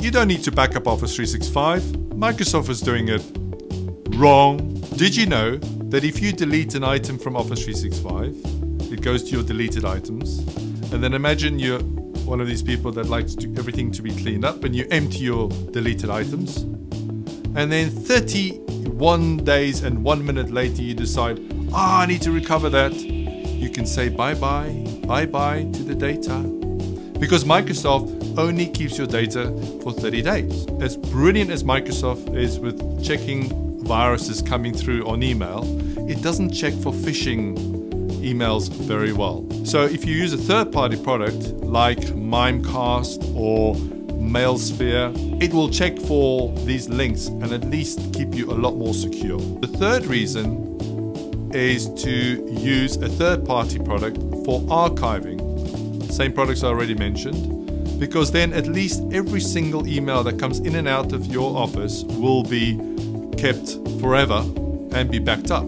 you don't need to back up Office 365. Microsoft is doing it wrong. Did you know that if you delete an item from Office 365, it goes to your deleted items? And then imagine you're one of these people that likes to, everything to be cleaned up and you empty your deleted items. And then 31 days and one minute later, you decide, ah, oh, I need to recover that. You can say bye bye, bye bye to the data. Because Microsoft only keeps your data for 30 days. As brilliant as Microsoft is with checking viruses coming through on email, it doesn't check for phishing emails very well. So if you use a third party product like Mimecast or Mailsphere, it will check for these links and at least keep you a lot more secure. The third reason is to use a third party product for archiving. Same products I already mentioned because then at least every single email that comes in and out of your office will be kept forever and be backed up.